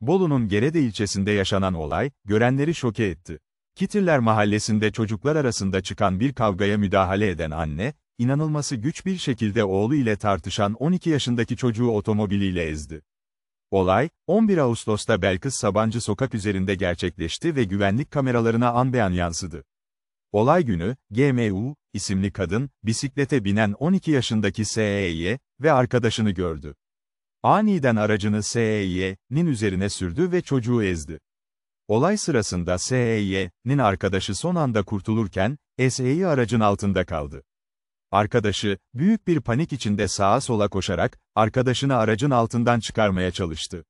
Bolu'nun Gerede ilçesinde yaşanan olay, görenleri şoke etti. Kitirler mahallesinde çocuklar arasında çıkan bir kavgaya müdahale eden anne, inanılması güç bir şekilde oğlu ile tartışan 12 yaşındaki çocuğu otomobiliyle ezdi. Olay, 11 Ağustos'ta Belkıs Sabancı sokak üzerinde gerçekleşti ve güvenlik kameralarına an beyan yansıdı. Olay günü, GMU, isimli kadın, bisiklete binen 12 yaşındaki SE'ye ve arkadaşını gördü. Aniden aracını SE'nin üzerine sürdü ve çocuğu ezdi. Olay sırasında SE'nin arkadaşı son anda kurtulurken, SE'yi aracın altında kaldı. Arkadaşı, büyük bir panik içinde sağa sola koşarak, arkadaşını aracın altından çıkarmaya çalıştı.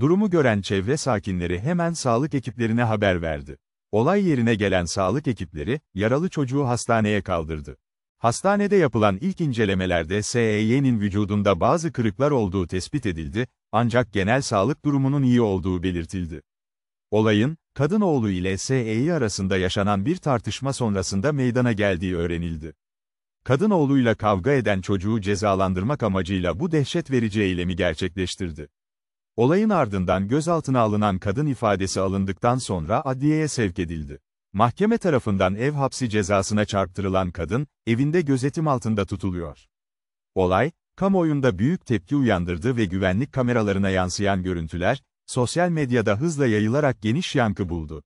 Durumu gören çevre sakinleri hemen sağlık ekiplerine haber verdi. Olay yerine gelen sağlık ekipleri, yaralı çocuğu hastaneye kaldırdı. Hastanede yapılan ilk incelemelerde SEY'nin vücudunda bazı kırıklar olduğu tespit edildi, ancak genel sağlık durumunun iyi olduğu belirtildi. Olayın, kadın oğlu ile SE'yi arasında yaşanan bir tartışma sonrasında meydana geldiği öğrenildi. Kadın oğluyla kavga eden çocuğu cezalandırmak amacıyla bu dehşet verici eylemi gerçekleştirdi. Olayın ardından gözaltına alınan kadın ifadesi alındıktan sonra adliyeye sevk edildi. Mahkeme tarafından ev hapsi cezasına çarptırılan kadın, evinde gözetim altında tutuluyor. Olay, kamuoyunda büyük tepki uyandırdı ve güvenlik kameralarına yansıyan görüntüler, sosyal medyada hızla yayılarak geniş yankı buldu.